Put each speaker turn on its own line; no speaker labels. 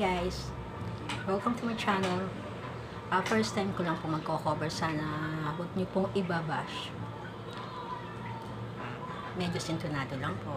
guys! Welcome to my channel. Uh, first time ko lang po magko-cover. Sana huwag niyo pong ibabash. Medyo sintonado lang po.